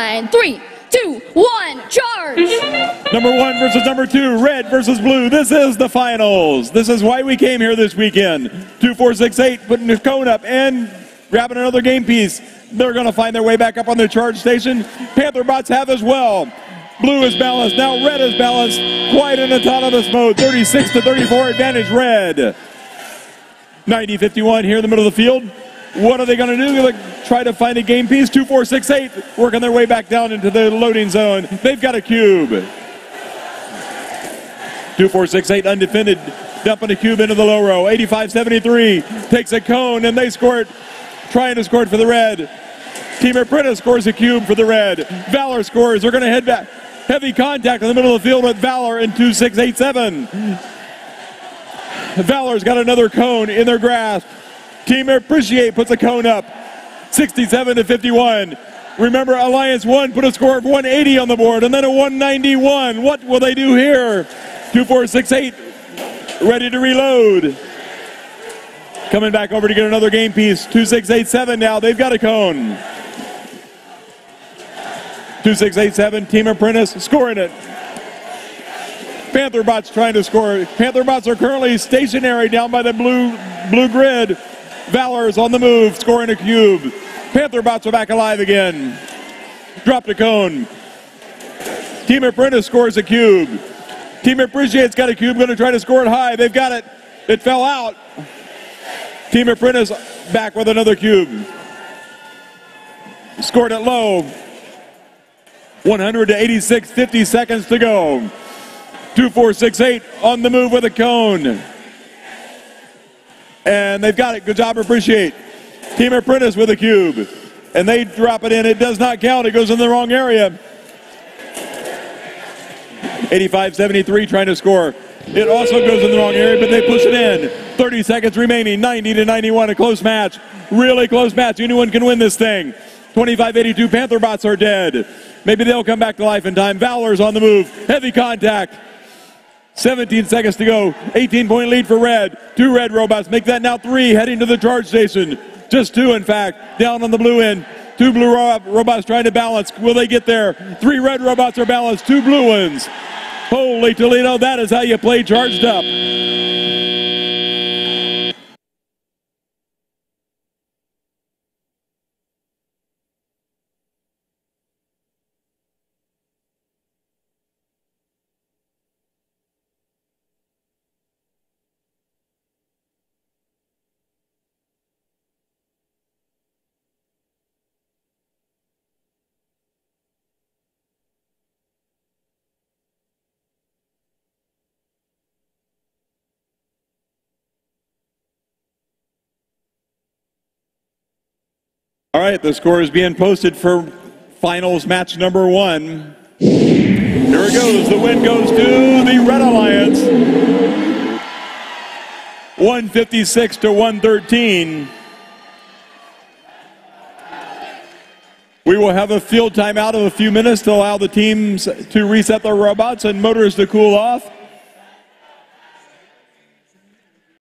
Nine, three, two, one, charge! Number one versus number two, red versus blue. This is the finals. This is why we came here this weekend. Two, four, six, eight, putting the cone up and grabbing another game piece. They're going to find their way back up on their charge station. Panther bots have as well. Blue is balanced. Now red is balanced. Quite in autonomous mode. 36 to 34 advantage red. 90 51 here in the middle of the field. What are they going to do? They're try to find a game piece. 2 4 6 8, working their way back down into the loading zone. They've got a cube. 2 4 6 8, undefended. Dumping a cube into the low row. 85 73 takes a cone and they score it. Trying to score it for the red. Team Apprentice scores a cube for the red. Valor scores. They're going to head back. Heavy contact in the middle of the field with Valor in 2 6 8 7. Valor's got another cone in their grasp. Team Appreciate puts a cone up. 67 to 51. Remember, Alliance 1 put a score of 180 on the board and then a 191. What will they do here? 2468 ready to reload. Coming back over to get another game piece. 2687 now. They've got a cone. 2687, Team Apprentice scoring it. Panther bots trying to score. Panther bots are currently stationary down by the blue blue grid. Valor is on the move, scoring a cube. Panther bots are back alive again. Dropped a cone. Team Apprentice scores a cube. Team Appreciate's got a cube, going to try to score it high. They've got it. It fell out. Team Apprentice back with another cube. Scored it low. 100 to 86, 50 seconds to go. 2468 on the move with a cone. And they've got it. Good job, appreciate. Team Apprentice with a cube. And they drop it in. It does not count. It goes in the wrong area. 85 73 trying to score. It also goes in the wrong area, but they push it in. 30 seconds remaining. 90 to 91. A close match. Really close match. Anyone can win this thing. 25 82. Panther bots are dead. Maybe they'll come back to life in time. Valor's on the move. Heavy contact. 17 seconds to go. 18 point lead for red. Two red robots make that now three heading to the charge station. Just two, in fact, down on the blue end. Two blue ro- robots trying to balance. Will they get there? Three red robots are balanced. Two blue ones. Holy Toledo, that is how you play charged up. All right, the score is being posted for finals match number one. Here it goes. The win goes to the Red Alliance. 156 to 113. We will have a field timeout of a few minutes to allow the teams to reset their robots and motors to cool off.